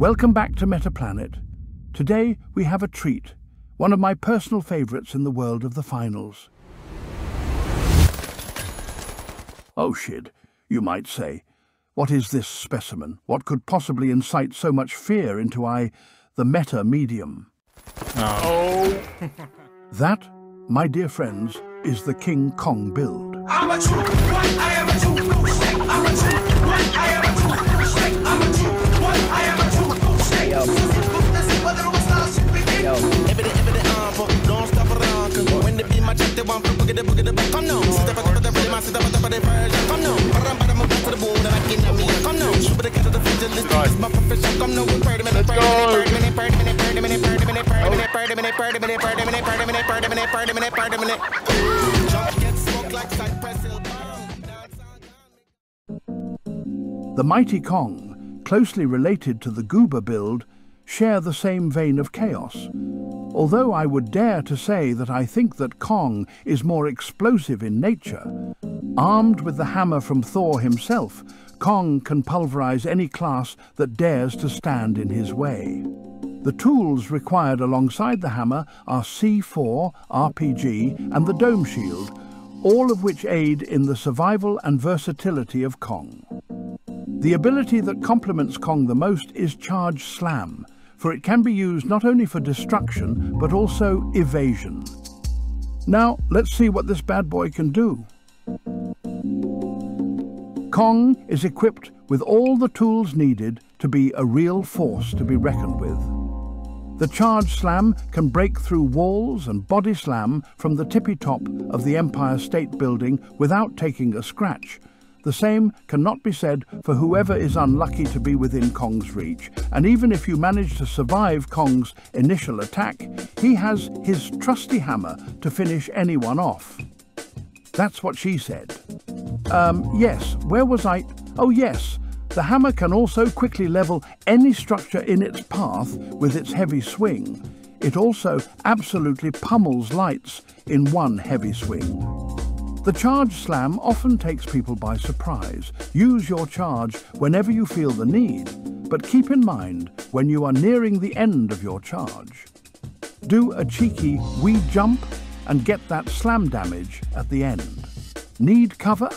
Welcome back to Metaplanet. Today we have a treat, one of my personal favourites in the world of the finals. Oh shit, you might say. What is this specimen? What could possibly incite so much fear into I, the meta medium? Oh. that, my dear friends, is the King Kong build. The mighty Kong, closely related to the Goober build, share the same vein of chaos. Although I would dare to say that I think that Kong is more explosive in nature, armed with the hammer from Thor himself, Kong can pulverize any class that dares to stand in his way. The tools required alongside the hammer are C4, RPG, and the Dome Shield, all of which aid in the survival and versatility of Kong. The ability that complements Kong the most is Charge Slam, for it can be used not only for destruction, but also evasion. Now, let's see what this bad boy can do. Kong is equipped with all the tools needed to be a real force to be reckoned with. The Charge Slam can break through walls and body slam from the tippy top of the Empire State Building without taking a scratch. The same cannot be said for whoever is unlucky to be within Kong's reach, and even if you manage to survive Kong's initial attack, he has his trusty hammer to finish anyone off. That's what she said. Um, yes, where was I? Oh, yes. The hammer can also quickly level any structure in its path with its heavy swing. It also absolutely pummels lights in one heavy swing. The charge slam often takes people by surprise. Use your charge whenever you feel the need, but keep in mind when you are nearing the end of your charge. Do a cheeky wee jump and get that slam damage at the end. Need cover?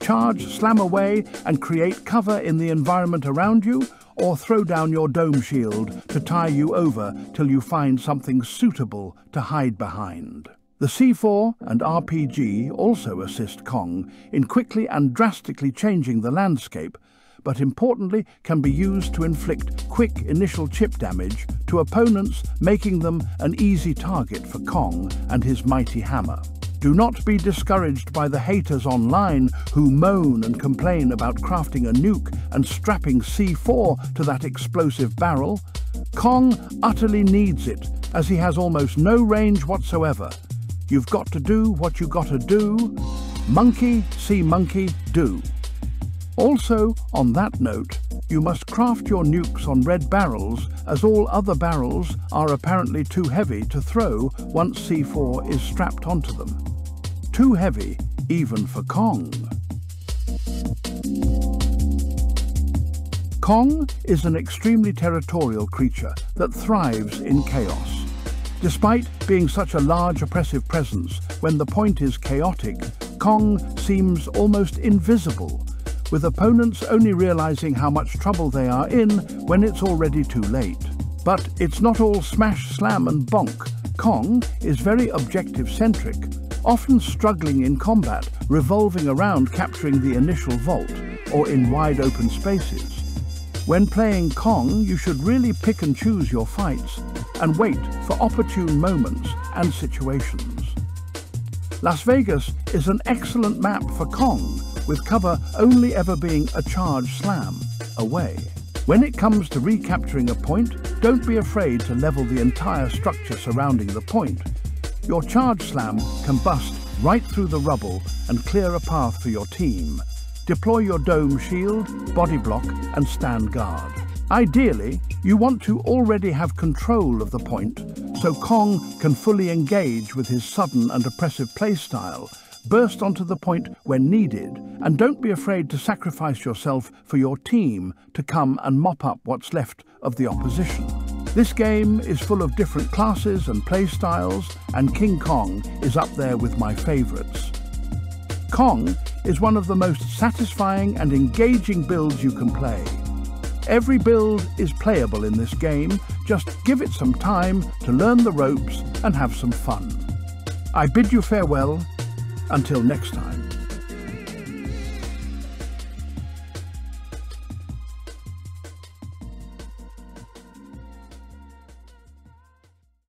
Charge, slam away and create cover in the environment around you or throw down your dome shield to tie you over till you find something suitable to hide behind. The C4 and RPG also assist Kong in quickly and drastically changing the landscape, but importantly can be used to inflict quick initial chip damage to opponents, making them an easy target for Kong and his mighty hammer. Do not be discouraged by the haters online who moan and complain about crafting a nuke and strapping C4 to that explosive barrel. Kong utterly needs it, as he has almost no range whatsoever. You've got to do what you gotta do. Monkey see monkey do. Also, on that note, you must craft your nukes on red barrels as all other barrels are apparently too heavy to throw once C4 is strapped onto them. Too heavy even for Kong. Kong is an extremely territorial creature that thrives in chaos. Despite being such a large oppressive presence, when the point is chaotic, Kong seems almost invisible, with opponents only realizing how much trouble they are in when it's already too late. But it's not all smash, slam and bonk. Kong is very objective-centric, often struggling in combat, revolving around capturing the initial vault, or in wide open spaces. When playing Kong, you should really pick and choose your fights and wait for opportune moments and situations. Las Vegas is an excellent map for Kong, with cover only ever being a charge slam away. When it comes to recapturing a point, don't be afraid to level the entire structure surrounding the point. Your charge slam can bust right through the rubble and clear a path for your team. Deploy your dome shield, body block and stand guard. Ideally, you want to already have control of the point so Kong can fully engage with his sudden and oppressive playstyle, Burst onto the point when needed, and don't be afraid to sacrifice yourself for your team to come and mop up what's left of the opposition. This game is full of different classes and play styles, and King Kong is up there with my favourites. Kong is one of the most satisfying and engaging builds you can play. Every build is playable in this game, just give it some time to learn the ropes and have some fun. I bid you farewell until next time.